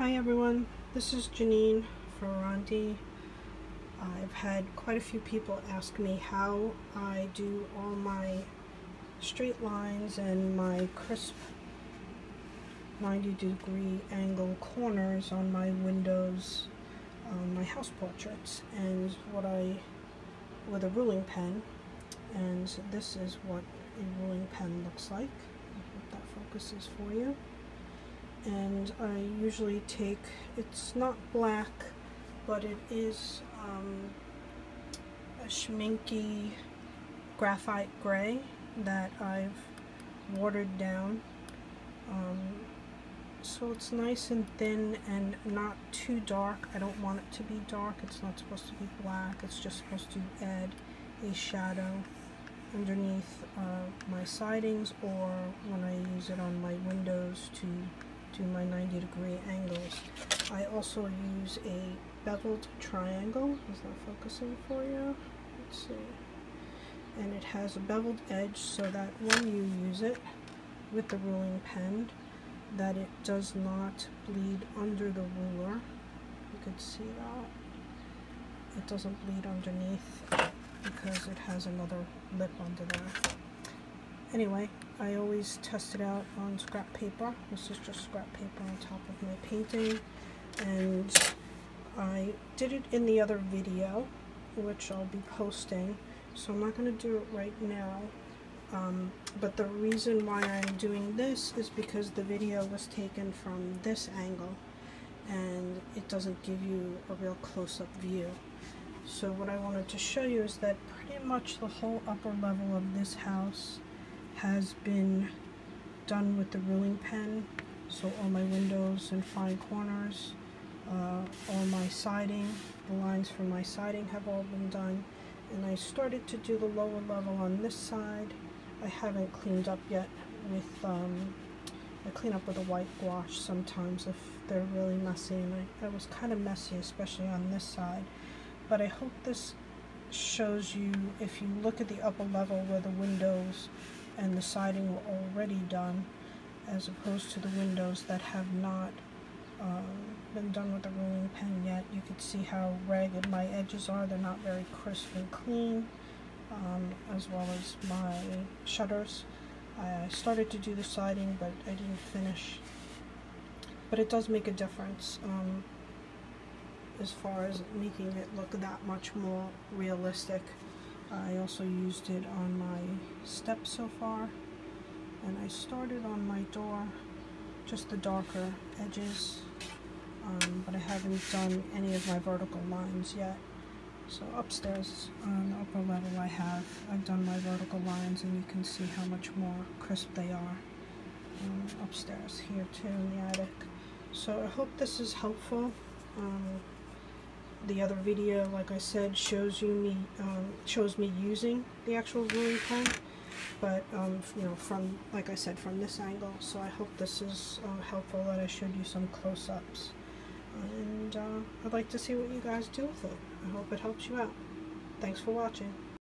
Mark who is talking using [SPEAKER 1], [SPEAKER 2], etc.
[SPEAKER 1] Hi everyone, this is Janine Ferranti. I've had quite a few people ask me how I do all my straight lines and my crisp 90 degree angle corners on my windows, on my house portraits, and what I, with a ruling pen, and this is what a ruling pen looks like. I hope that focuses for you and I usually take, it's not black, but it is um, a Schmincke graphite gray that I've watered down. Um, so it's nice and thin and not too dark. I don't want it to be dark. It's not supposed to be black. It's just supposed to add a shadow underneath uh, my sidings or when I use it on my windows to do my 90 degree angles. I also use a beveled triangle. Is that focusing for you? Let's see. And it has a beveled edge so that when you use it with the ruling pen, that it does not bleed under the ruler. You could see that. It doesn't bleed underneath because it has another lip under there. Anyway, I always test it out on scrap paper. This is just scrap paper on top of my painting. And I did it in the other video, which I'll be posting. So I'm not going to do it right now. Um, but the reason why I'm doing this is because the video was taken from this angle and it doesn't give you a real close-up view. So what I wanted to show you is that pretty much the whole upper level of this house has been done with the ruling pen. So all my windows and fine corners, uh, all my siding, the lines for my siding have all been done. And I started to do the lower level on this side. I haven't cleaned up yet with, um, I clean up with a white gouache sometimes if they're really messy. And I, I was kind of messy, especially on this side. But I hope this shows you, if you look at the upper level where the windows and the siding were already done as opposed to the windows that have not um, been done with the ruling pen yet. You can see how ragged my edges are. They're not very crisp and clean, um, as well as my shutters. I started to do the siding, but I didn't finish. But it does make a difference um, as far as making it look that much more realistic. I also used it on my steps so far and I started on my door just the darker edges um, but I haven't done any of my vertical lines yet. So upstairs on the upper level I have I've done my vertical lines and you can see how much more crisp they are um, upstairs here too in the attic. So I hope this is helpful. Um, the other video, like I said, shows you me um, shows me using the actual ruling pen, but um, you know from like I said from this angle. So I hope this is uh, helpful that I showed you some close-ups, and uh, I'd like to see what you guys do with it. I hope it helps you out. Thanks for watching.